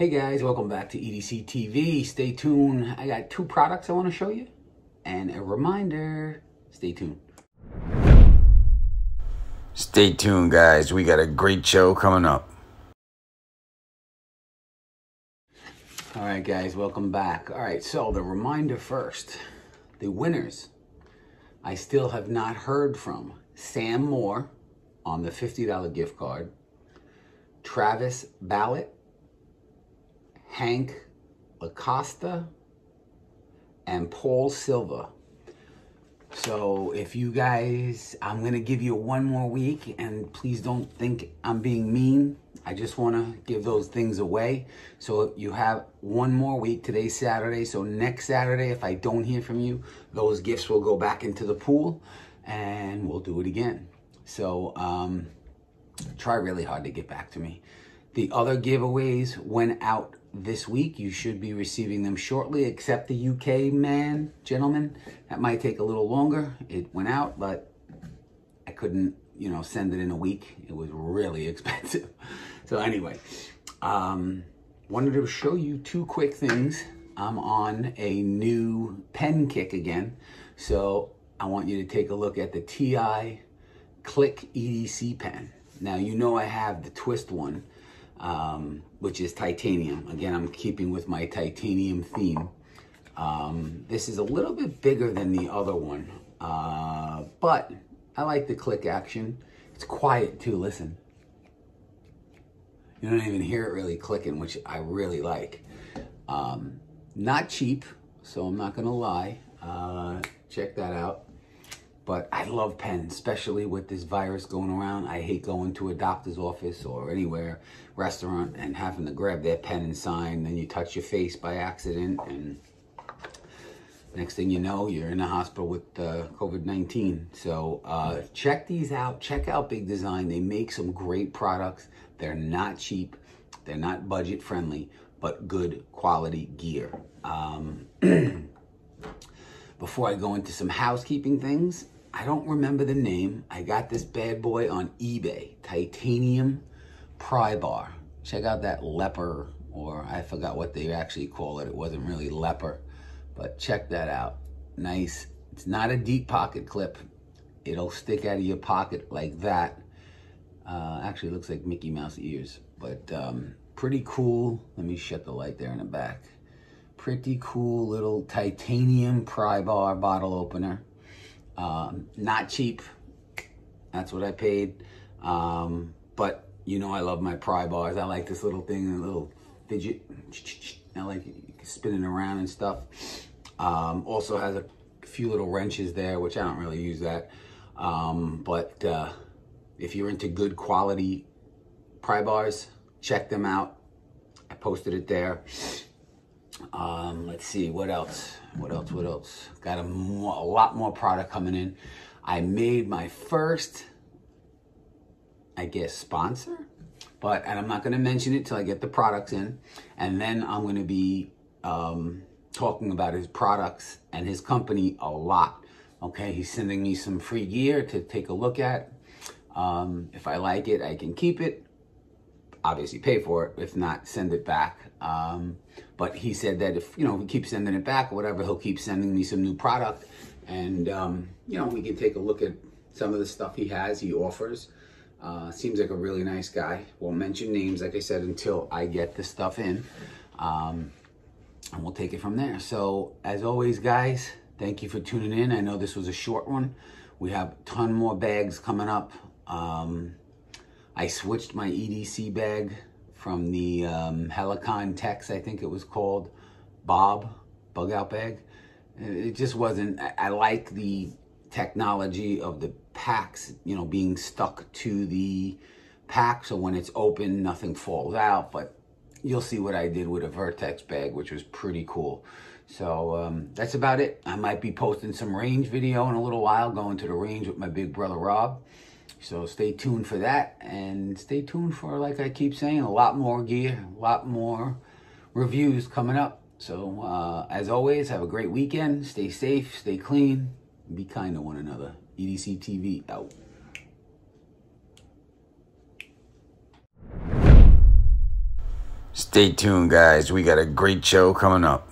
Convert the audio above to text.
Hey guys, welcome back to EDC TV. Stay tuned. I got two products I want to show you. And a reminder, stay tuned. Stay tuned, guys. We got a great show coming up. All right, guys, welcome back. All right, so the reminder first the winners I still have not heard from Sam Moore on the $50 gift card, Travis Ballett Hank Acosta, and Paul Silva. So if you guys, I'm going to give you one more week and please don't think I'm being mean. I just want to give those things away. So you have one more week. Today's Saturday. So next Saturday, if I don't hear from you, those gifts will go back into the pool and we'll do it again. So um, try really hard to get back to me. The other giveaways went out this week. You should be receiving them shortly, except the UK man, gentlemen. That might take a little longer. It went out, but I couldn't, you know, send it in a week. It was really expensive. So anyway, um, wanted to show you two quick things. I'm on a new pen kick again. So I want you to take a look at the TI Click EDC pen. Now, you know I have the twist one um, which is titanium. Again, I'm keeping with my titanium theme. Um, this is a little bit bigger than the other one, uh, but I like the click action. It's quiet too, listen. You don't even hear it really clicking, which I really like. Um, not cheap, so I'm not gonna lie. Uh, check that out. But I love pens, especially with this virus going around. I hate going to a doctor's office or anywhere, restaurant, and having to grab their pen and sign. Then you touch your face by accident, and next thing you know, you're in the hospital with uh, COVID 19. So uh, check these out. Check out Big Design. They make some great products. They're not cheap, they're not budget friendly, but good quality gear. Um, before I go into some housekeeping things, I don't remember the name. I got this bad boy on eBay. Titanium pry bar. Check out that leper, or I forgot what they actually call it. It wasn't really leper, but check that out. Nice. It's not a deep pocket clip. It'll stick out of your pocket like that. Uh, actually, looks like Mickey Mouse ears, but um, pretty cool. Let me shut the light there in the back. Pretty cool little titanium pry bar bottle opener. Um, not cheap. That's what I paid. Um, but you know I love my pry bars. I like this little thing, a little fidget. I like spinning around and stuff. Um, also has a few little wrenches there, which I don't really use that. Um, but uh, if you're into good quality pry bars, check them out. I posted it there. Um, let's see, what else? What else? What else? Got a, a lot more product coming in. I made my first, I guess, sponsor, but and I'm not going to mention it till I get the products in, and then I'm going to be um, talking about his products and his company a lot. Okay, he's sending me some free gear to take a look at. Um, if I like it, I can keep it obviously pay for it. If not, send it back. Um, but he said that if, you know, we keep sending it back or whatever, he'll keep sending me some new product. And, um, you know, we can take a look at some of the stuff he has, he offers. Uh, seems like a really nice guy. Won't mention names, like I said, until I get the stuff in. Um, and we'll take it from there. So, as always, guys, thank you for tuning in. I know this was a short one. We have a ton more bags coming up. Um, I switched my EDC bag from the um, Helikon-Tex, I think it was called, Bob bug out bag. It just wasn't, I, like the technology of the packs, you know, being stuck to the pack. So when it's open, nothing falls out. But you'll see what I did with a Vertx bag, which was pretty cool. So um, that's about it. I might be posting some range video in a little while, going to the range with my big brother Rob. So stay tuned for that and stay tuned for, like I keep saying, a lot more gear, a lot more reviews coming up. So uh, as always, have a great weekend. Stay safe, stay clean, be kind to one another. EDC TV out. Stay tuned, guys. We got a great show coming up.